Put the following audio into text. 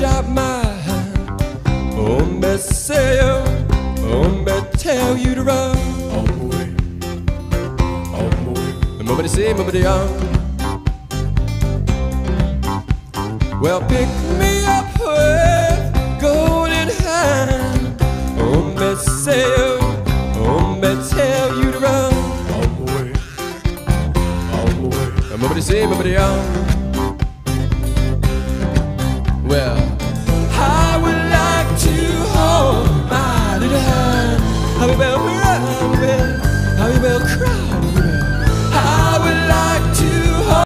say you, oh, oh, me tell you to run. On my way. On my way. Nobody say, nobody on. Well, pick me up with golden hand. Oh, you, oh, me tell you to run. On my way. On my way. Nobody say, nobody on. How I will cry.